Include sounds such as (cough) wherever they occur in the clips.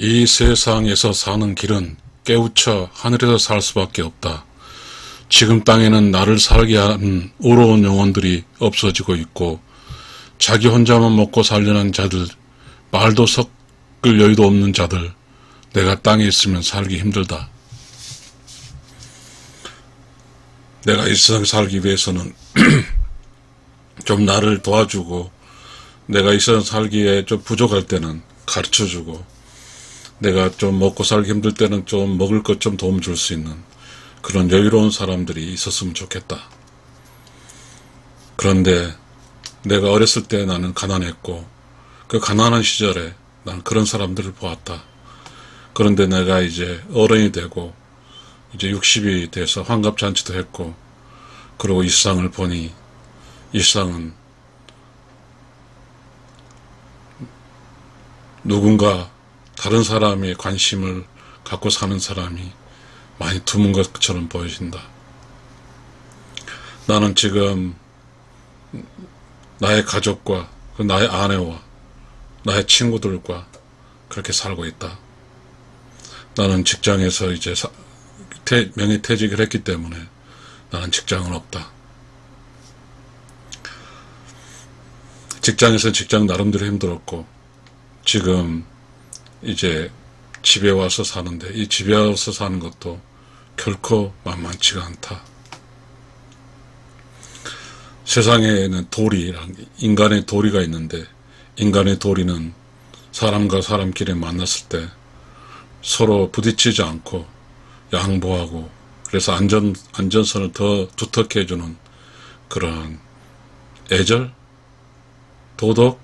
이 세상에서 사는 길은 깨우쳐 하늘에서 살 수밖에 없다. 지금 땅에는 나를 살게 하는 우로운 영혼들이 없어지고 있고 자기 혼자만 먹고 살려는 자들, 말도 섞을 여유도 없는 자들, 내가 땅에 있으면 살기 힘들다. 내가 이 세상 살기 위해서는 (clears throat) 좀 나를 도와주고 내가 이 세상 살기에 좀 부족할 때는 가르쳐주고 내가 좀 먹고 살기 힘들 때는 좀 먹을 것 좀 도움 줄 수 있는 그런 여유로운 사람들이 있었으면 좋겠다. 그런데 내가 어렸을 때 나는 가난했고 그 가난한 시절에 난 그런 사람들을 보았다. 그런데 내가 이제 어른이 되고 이제 60이 돼서 환갑잔치도 했고 그리고 이 세상을 보니 이 세상은 누군가 다른 사람의 관심을 갖고 사는 사람이 많이 드문 것처럼 보여진다. 나는 지금 나의 가족과 그 나의 아내와 나의 친구들과 그렇게 살고 있다. 나는 직장에서 이제 명예퇴직을 했기 때문에 나는 직장은 없다. 직장에서 직장 나름대로 힘들었고 지금 이제 집에 와서 사는데 이 집에 와서 사는 것도 결코 만만치가 않다. 세상에는 도리랑 인간의 도리가 있는데 인간의 도리는 사람과 사람끼리 만났을 때 서로 부딪히지 않고 양보하고 그래서 안전, 안전선을 더 두텁게 해주는 그런 애절, 도덕,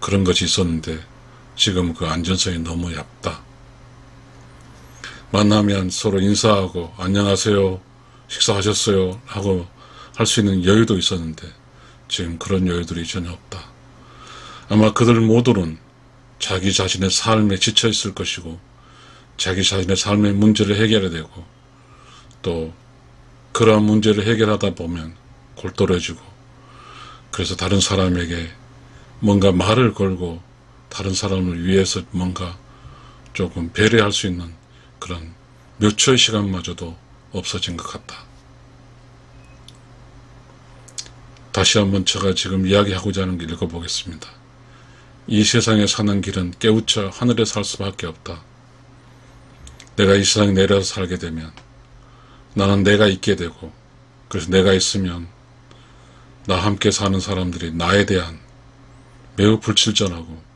그런 것이 있었는데 지금 그 안전성이 너무 얇다. 만나면 서로 인사하고 안녕하세요, 식사하셨어요 하고 할 수 있는 여유도 있었는데 지금 그런 여유들이 전혀 없다. 아마 그들 모두는 자기 자신의 삶에 지쳐 있을 것이고 자기 자신의 삶의 문제를 해결해야 되고 또 그러한 문제를 해결하다 보면 골똘해지고 그래서 다른 사람에게 뭔가 말을 걸고 다른 사람을 위해서 뭔가 조금 배려할 수 있는 그런 몇 초의 시간마저도 없어진 것 같다. 다시 한번 제가 지금 이야기하고자 하는 걸 읽어보겠습니다. 이 세상에 사는 길은 깨우쳐 하늘에 살 수밖에 없다. 내가 이 세상에 내려서 살게 되면 나는 내가 있게 되고 그래서 내가 있으면 나 함께 사는 사람들이 나에 대한 매우 불칠전하고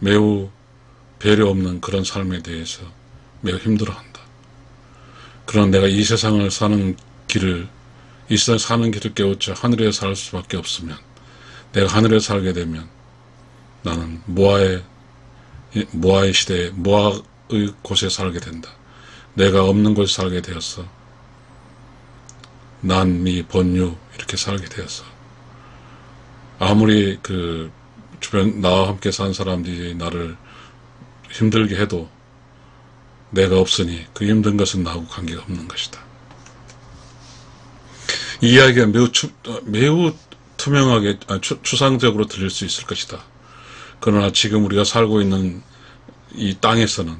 매우 배려 없는 그런 삶에 대해서 매우 힘들어한다. 그러나 내가 이 세상을 사는 길을 이 세상 사는 길을 깨우쳐 하늘에 살 수밖에 없으면 내가 하늘에 살게 되면 나는 모아의 모아의 시대에 모아의 곳에 살게 된다. 내가 없는 곳에 살게 되었어. 난미 번유 이렇게 살게 되었어. 아무리 그 주변 나와 함께 산 사람들이 나를 힘들게 해도 내가 없으니 그 힘든 것은 나하고 관계가 없는 것이다. 이 이야기가 매우 추, 매우 투명하게 아, 추, 추상적으로 들릴 수 있을 것이다. 그러나 지금 우리가 살고 있는 이 땅에서는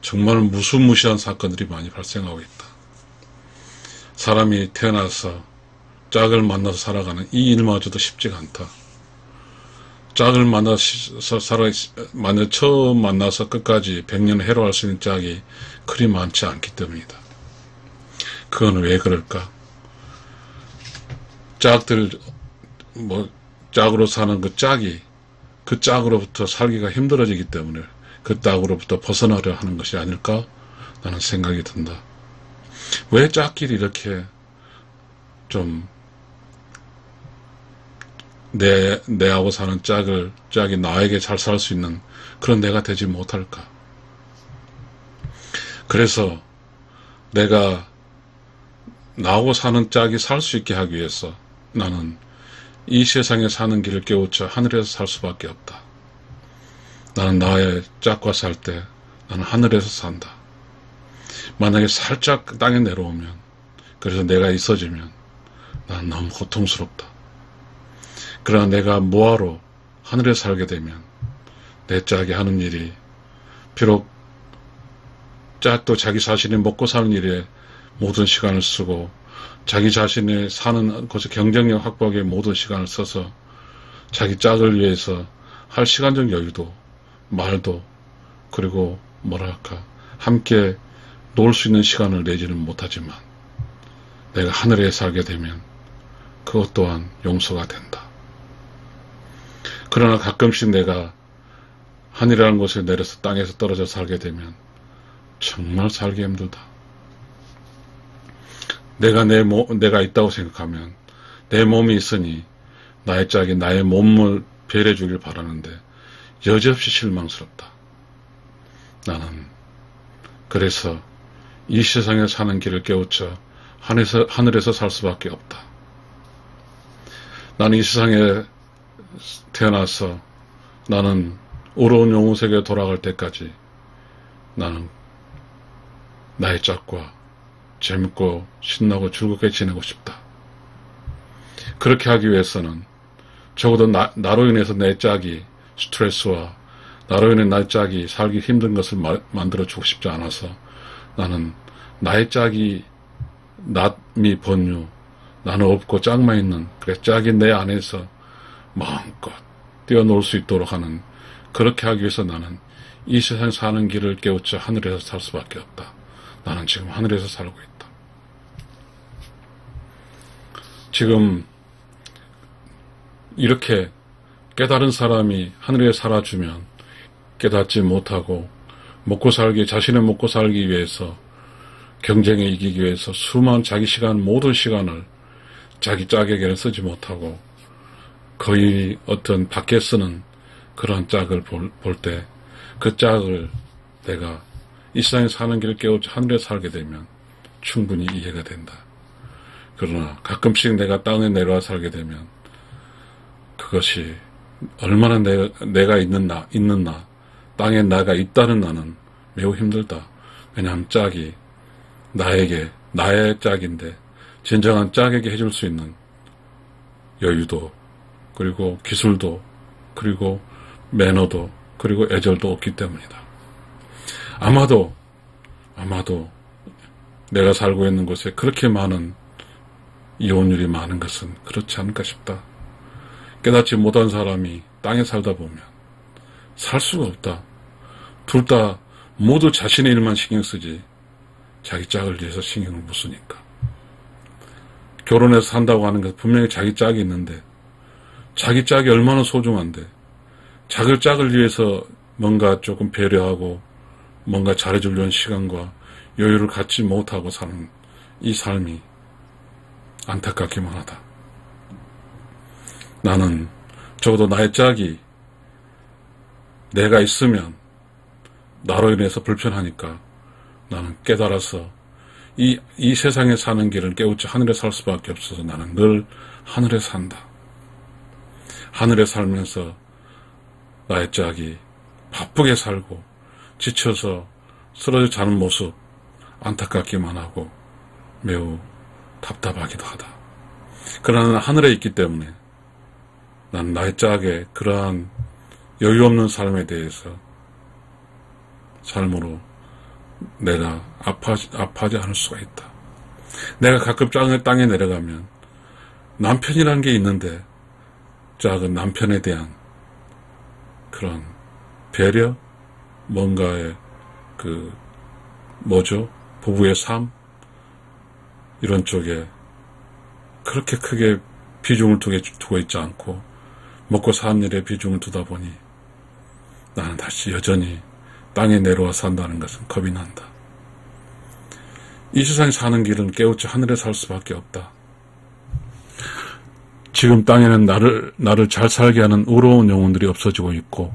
정말 무수무시한 사건들이 많이 발생하고 있다. 사람이 태어나서 짝을 만나서 살아가는 이 일마저도 쉽지가 않다. 짝을 만나서 살아, 만나 처음 만나서 끝까지 100년 해로할 수 있는 짝이 그리 많지 않기 때문이다. 그건 왜 그럴까? 짝들, 뭐, 짝으로 사는 그 짝이 그 짝으로부터 살기가 힘들어지기 때문에 그 짝으로부터 벗어나려 하는 것이 아닐까? 라는 생각이 든다. 왜 짝끼리 이렇게 좀 내, 내하고 사는 짝을, 짝이 나에게 잘 살 수 있는 그런 내가 되지 못할까? 그래서 내가 나하고 사는 짝이 살 수 있게 하기 위해서 나는 이 세상에 사는 길을 깨우쳐 하늘에서 살 수밖에 없다. 나는 나의 짝과 살 때 나는 하늘에서 산다. 만약에 살짝 땅에 내려오면 그래서 내가 있어지면 나는 너무 고통스럽다. 그러나 내가 뭐하러 하늘에 살게 되면 내 짝이 하는 일이 비록 짝도 자기 자신이 먹고 사는 일에 모든 시간을 쓰고 자기 자신의 사는 곳의 경쟁력 확보하기에 모든 시간을 써서 자기 짝을 위해서 할 시간적 여유도 말도 그리고 뭐랄까 함께 놀 수 있는 시간을 내지는 못하지만 내가 하늘에 살게 되면 그것 또한 용서가 된다. 그러나 가끔씩 내가 하늘이라는 곳에 내려서 땅에서 떨어져 살게 되면 정말 살기 힘들다. 내가 내 몸, 내가 있다고 생각하면 내 몸이 있으니 나의 짝이 나의 몸을 배려해 주길 바라는데 여지없이 실망스럽다. 나는 그래서 이 세상에 사는 길을 깨우쳐 하늘에서, 하늘에서 살 수밖에 없다. 나는 이 세상에 태어나서 나는 어려운 영혼 세계에 돌아갈 때까지 나는 나의 짝과 재밌고 신나고 즐겁게 지내고 싶다. 그렇게 하기 위해서는 적어도 나, 나로 인해서 내 짝이 스트레스와 나로 인해 내 짝이 살기 힘든 것을 마, 만들어주고 싶지 않아서 나는 나의 짝이 낫미 번유 나는 없고 짝만 있는 그래 짝이 내 안에서 마음껏 뛰어놀 수 있도록 하는 그렇게 하기 위해서 나는 이 세상 사는 길을 깨우쳐 하늘에서 살 수밖에 없다. 나는 지금 하늘에서 살고 있다. 지금 이렇게 깨달은 사람이 하늘에 살아주면 깨닫지 못하고 먹고 살기, 자신의 먹고 살기 위해서 경쟁에 이기기 위해서 수많은 자기 시간, 모든 시간을 자기 짝에게는 쓰지 못하고 거의 어떤 밖에 쓰는 그런 짝을 볼 때 그 짝을 내가 이 세상에 사는 길을 깨우쳐 하늘에 살게 되면 충분히 이해가 된다. 그러나 가끔씩 내가 땅에 내려와 살게 되면 그것이 얼마나 내, 내가 있는 나, 있는 나, 땅에 나가 있다는 나는 매우 힘들다. 왜냐하면 짝이 나에게, 나의 짝인데, 진정한 짝에게 해줄 수 있는 여유도, 그리고 기술도, 그리고 매너도, 그리고 애절도 없기 때문이다. 아마도, 아마도 내가 살고 있는 곳에 그렇게 많은 이혼율이 많은 것은 그렇지 않을까 싶다. 깨닫지 못한 사람이 땅에 살다 보면 살 수가 없다. 둘 다 모두 자신의 일만 신경 쓰지 자기 짝을 위해서 신경을 못 쓰니까. 결혼해서 산다고 하는 것 분명히 자기 짝이 있는데 자기 짝이 얼마나 소중한데 자기 짝을 위해서 뭔가 조금 배려하고 뭔가 잘해주려는 시간과 여유를 갖지 못하고 사는 이 삶이 안타깝기만 하다. 나는 적어도 나의 짝이 내가 있으면 나로 인해서 불편하니까 나는 깨달아서 이, 이 세상에 사는 길을 깨우쳐 하늘에 살 수밖에 없어서 나는 늘 하늘에 산다. 하늘에 살면서 나의 짝이 바쁘게 살고 지쳐서 쓰러져 자는 모습 안타깝기만 하고 매우 답답하기도 하다. 그러나 하늘에 있기 때문에 난 나의 짝에 그러한 여유 없는 삶에 대해서 삶으로 내가 아파하지, 아파하지 않을 수가 있다. 내가 가끔 짝의 땅에 내려가면 남편이라는 게 있는데 작은 남편에 대한 그런 배려, 뭔가의 그 뭐죠? 부부의 삶 이런 쪽에 그렇게 크게 비중을 두고 있지 않고 먹고 사는 일에 비중을 두다 보니 나는 다시 여전히 땅에 내려와 산다는 것은 겁이 난다. 이 세상에 사는 길은 깨우쳐 하늘에 살 수밖에 없다. 지금 땅에는 나를, 나를 잘 살게 하는 의로운 영혼들이 없어지고 있고,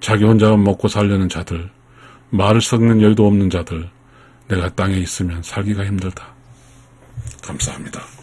자기 혼자만 먹고 살려는 자들, 말을 섞는 여유도 없는 자들, 내가 땅에 있으면 살기가 힘들다. 감사합니다.